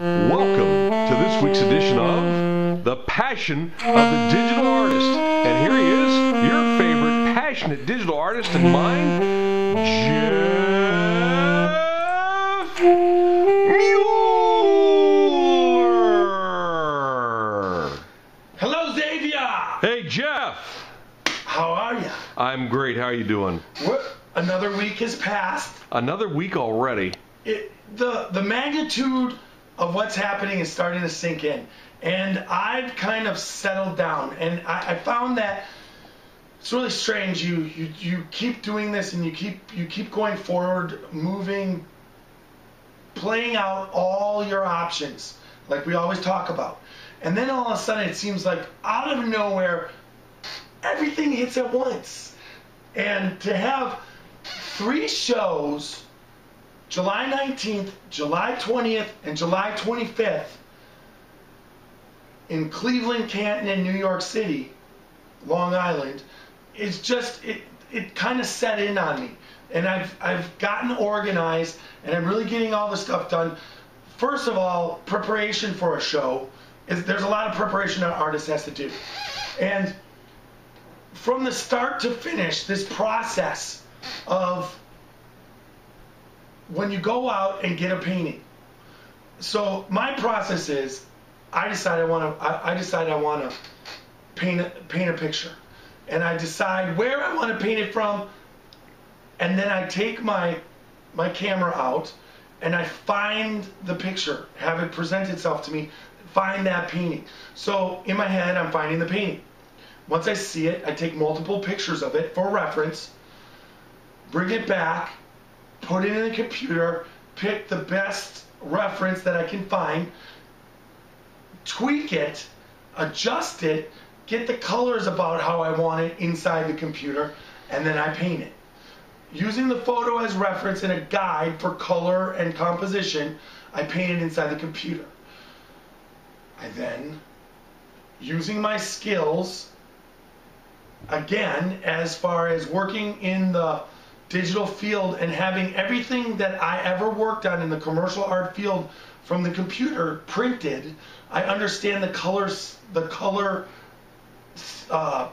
Welcome to this week's edition of The Passion of the Digital Artist. And here he is, your favorite passionate digital artist and mine, Jeff Mueller. Hello, Xavier. Hey, Jeff. How are you? I'm great. How are you doing? Another week has passed. Another week already. It, the the magnitude of what's happening is starting to sink in, and I've kind of settled down. And I, I found that it's really strange. You, you you keep doing this, and you keep you keep going forward, moving, playing out all your options, like we always talk about. And then all of a sudden, it seems like out of nowhere, everything hits at once. And to have three shows, July 19th, July 20th, and July 25th, in Cleveland, Canton, and New York City, Long Island, it's just it it kind of set in on me. And I've I've gotten organized and I'm really getting all the stuff done. First of all, preparation for a show is there's a lot of preparation an artist has to do. And from the start to finish, this process of when you go out and get a painting. So my process is, I decide I want to. I, I decide I want to paint a, paint a picture, and I decide where I want to paint it from, and then I take my my camera out, and I find the picture, have it present itself to me, find that painting. So in my head, I'm finding the painting. Once I see it, I take multiple pictures of it for reference, bring it back, put it in the computer, pick the best reference that I can find, tweak it, adjust it, get the colors about how I want it inside the computer, and then I paint it. Using the photo as reference and a guide for color and composition, I paint it inside the computer. I then, using my skills, again, as far as working in the digital field and having everything that I ever worked on in the commercial art field from the computer printed, I understand the colors, the color uh,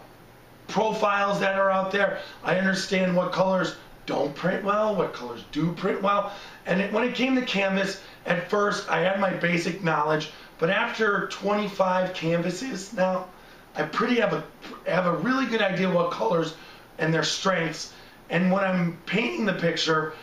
profiles that are out there. I understand what colors don't print well, what colors do print well. And it, when it came to canvas, at first I had my basic knowledge, but after 25 canvases now, I pretty have a have a really good idea what colors and their strengths. And when I'm painting the picture,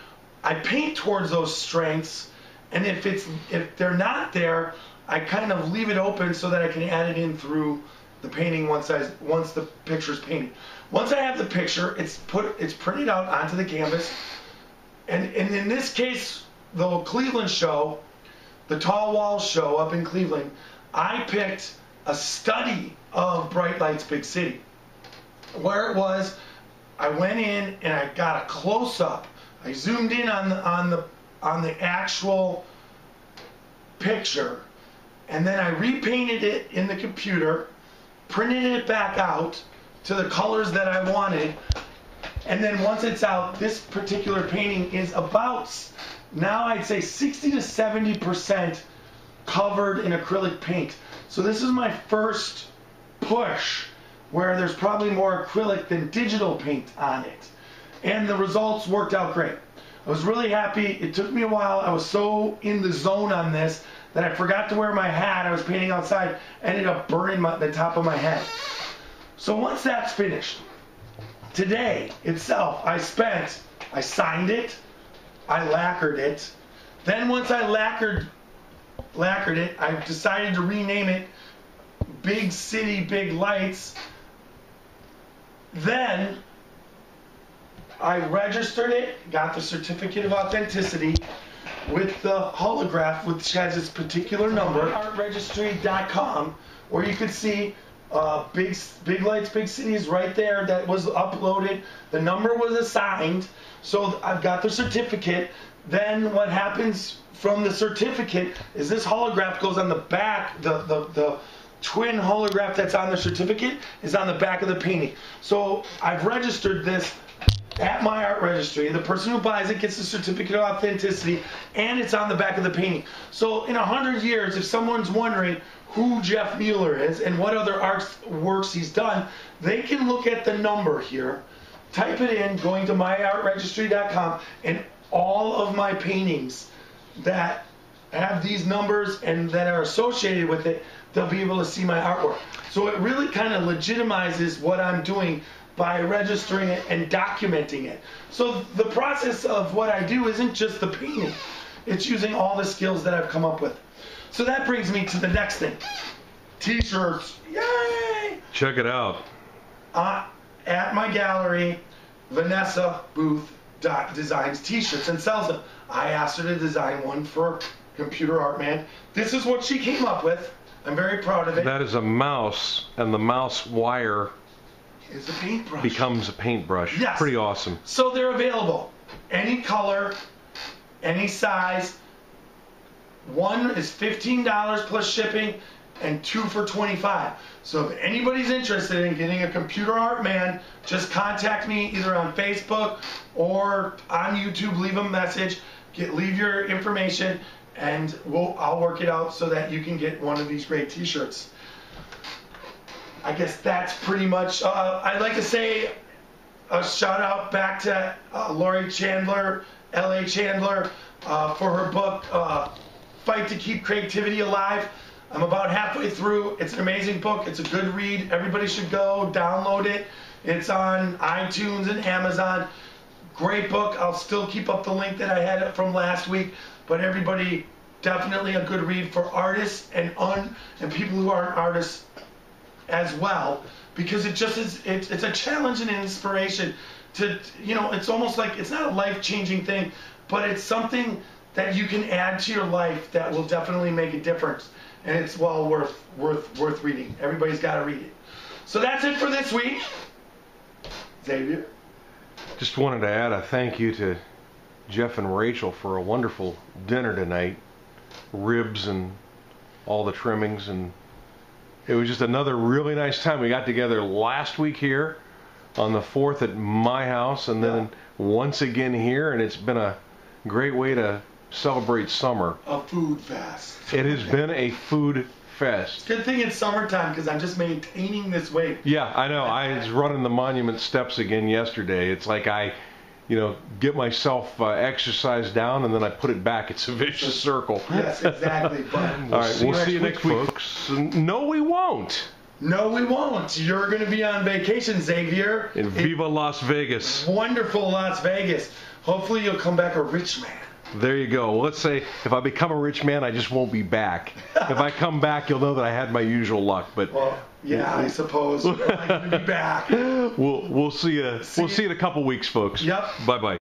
I paint towards those strengths. And if it's if they're not there, I kind of leave it open so that I can add it in through the painting once I once the picture is painted. Once I have the picture, it's put it's printed out onto the canvas. And and in this case, the Cleveland show, the Tall Walls show up in Cleveland, I picked a study of Bright Lights Big City. Where it was, I went in and I got a close up. I zoomed in on the on the on the actual picture and then I repainted it in the computer, printed it back out to the colors that I wanted. And then once it's out, this particular painting is about now I'd say 60 to 70% covered in acrylic paint. So this is my first push where there's probably more acrylic than digital paint on it. And the results worked out great. I was really happy. It took me a while. I was so in the zone on this that I forgot to wear my hat. I was painting outside. Ended up burning my, the top of my head. So once that's finished, today itself, I spent, I signed it, I lacquered it. Then once I lacquered, lacquered it, I decided to rename it Big City Big Lights. Then I registered it, got the certificate of authenticity with the holograph, which has its particular number, artregistry.com, where you could see uh, Big Big Lights Big Cities right there that was uploaded. The number was assigned, so I've got the certificate. Then what happens from the certificate is this holograph goes on the back, the the, the twin holograph that's on the certificate is on the back of the painting. So I've registered this at my art registry. The person who buys it gets the certificate of authenticity, and it's on the back of the painting. So in a hundred years, if someone's wondering who Jeff Mueller is and what other art works he's done, they can look at the number here, type it in, going to myartregistry.com, and all of my paintings that have these numbers and that are associated with it, they'll be able to see my artwork. So it really kind of legitimizes what I'm doing by registering it and documenting it. So the process of what I do isn't just the painting. It's using all the skills that I've come up with. So that brings me to the next thing. T-shirts. Yay! Check it out. Uh, at my gallery, Vanessa Booth designs T-shirts and sells them. I asked her to design one for Computer Art Man. This is what she came up with. I'm very proud of it. That is a mouse, and the mouse wire Is a paintbrush. becomes a paintbrush. Yes. Pretty awesome. So they're available. Any color, any size. One is $15 plus shipping and two for 25. So if anybody's interested in getting a computer art man, just contact me either on Facebook or on YouTube, leave a message, get leave your information and we'll I'll work it out so that you can get one of these great t-shirts. I guess that's pretty much uh, I'd like to say a shout out back to uh, Lori Chandler, L.A. Chandler, uh, for her book, uh, Fight to Keep Creativity Alive. I'm about halfway through. It's an amazing book. It's a good read. Everybody should go download it. It's on iTunes and Amazon. Great book. I'll still keep up the link that I had from last week. But everybody, definitely a good read for artists and un and people who aren't artists as well. Because it just is it's, it's a challenge and an inspiration to you know it's almost like it's not a life-changing thing but it's something that you can add to your life that will definitely make a difference. And it's well worth worth worth reading. Everybody's got to read it. So that's it for this week. Xavier Just wanted to add a thank you to Jeff and Rachel for a wonderful dinner tonight. Ribs and all the trimmings and it was just another really nice time. We got together last week here on the 4th at my house and then once again here and it's been a great way to celebrate summer. a food fast It has been a food fest. good thing it's summertime because i'm just maintaining this weight Yeah, I know. I was running the monument steps again yesterday. It's like I, you know, get myself uh, exercise down and then I put it back. It's a vicious circle. yes exactly but All right, we'll see you next week, folks. No, we won't. No, we won't. You're going to be on vacation, Xavier. In Viva Las Vegas. Wonderful Las Vegas. Hopefully, you'll come back a rich man. There you go. Well, let's say if I become a rich man, I just won't be back. If I come back, you'll know that I had my usual luck. But Well, yeah, I suppose. You're be back. we'll we'll see you. See We'll you. see you in a couple weeks, folks. Yep. Bye bye.